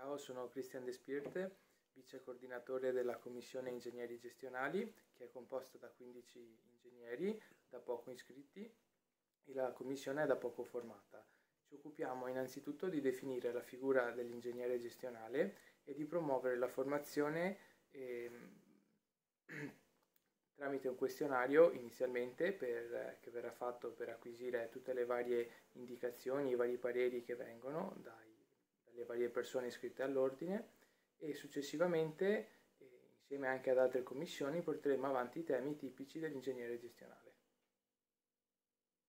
Ciao, sono Cristian Despirte, vice coordinatore della Commissione Ingegneri Gestionali, che è composta da 15 ingegneri, da poco iscritti, e la Commissione è da poco formata. Ci occupiamo innanzitutto di definire la figura dell'ingegnere gestionale e di promuovere la formazione eh, tramite un questionario inizialmente per, che verrà fatto per acquisire tutte le varie indicazioni, i vari pareri che vengono dai le varie persone iscritte all'ordine e successivamente, eh, insieme anche ad altre commissioni, porteremo avanti i temi tipici dell'ingegnere gestionale.